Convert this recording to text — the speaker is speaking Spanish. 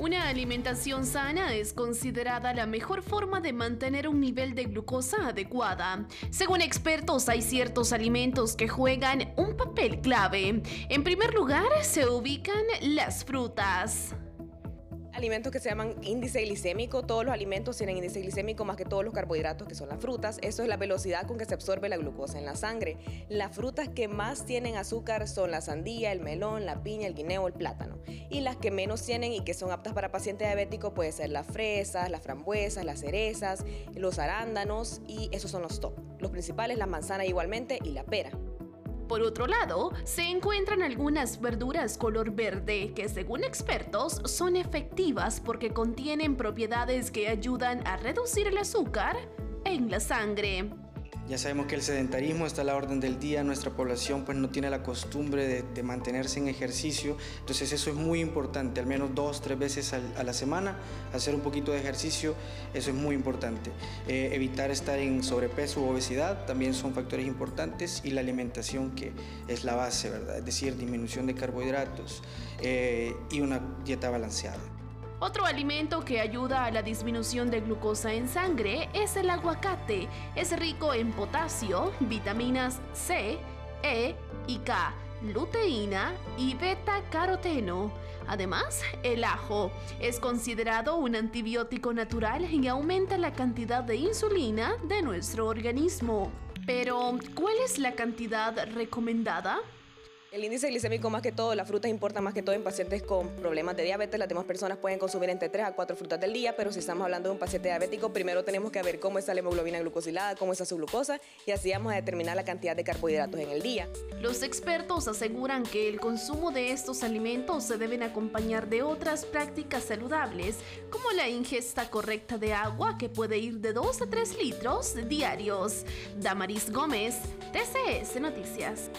Una alimentación sana es considerada la mejor forma de mantener un nivel de glucosa adecuada. Según expertos, hay ciertos alimentos que juegan un papel clave. En primer lugar, se ubican las frutas alimentos que se llaman índice glicémico. Todos los alimentos tienen índice glicémico más que todos los carbohidratos que son las frutas. Eso es la velocidad con que se absorbe la glucosa en la sangre. Las frutas que más tienen azúcar son la sandía, el melón, la piña, el guineo, el plátano. Y las que menos tienen y que son aptas para pacientes diabéticos puede ser las fresas, las frambuesas, las cerezas, los arándanos y esos son los top. Los principales, la manzana igualmente y la pera. Por otro lado, se encuentran algunas verduras color verde que según expertos son efectivas porque contienen propiedades que ayudan a reducir el azúcar en la sangre. Ya sabemos que el sedentarismo está a la orden del día, nuestra población pues no tiene la costumbre de, mantenerse en ejercicio, entonces eso es muy importante, al menos dos, tres veces a la semana, hacer un poquito de ejercicio, eso es muy importante. Eh, evitar estar en sobrepeso u obesidad también son factores importantes y la alimentación que es la base, ¿verdad? Es decir, disminución de carbohidratos eh, y una dieta balanceada. Otro alimento que ayuda a la disminución de glucosa en sangre es el aguacate. Es rico en potasio, vitaminas C, E y K, luteína y beta-caroteno. Además, el ajo es considerado un antibiótico natural y aumenta la cantidad de insulina de nuestro organismo. Pero, ¿cuál es la cantidad recomendada? El índice glicémico más que todo, las frutas importan más que todo en pacientes con problemas de diabetes. Las demás personas pueden consumir entre 3 a 4 frutas del día, pero si estamos hablando de un paciente diabético, primero tenemos que ver cómo está la hemoglobina glucosilada, cómo está su glucosa y así vamos a determinar la cantidad de carbohidratos en el día. Los expertos aseguran que el consumo de estos alimentos se deben acompañar de otras prácticas saludables, como la ingesta correcta de agua que puede ir de 2 a 3 litros diarios. Damaris Gómez, TCS Noticias.